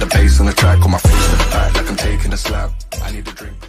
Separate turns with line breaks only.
the bass on the track, on my face to the back, like I'm taking a slap. I need a drink.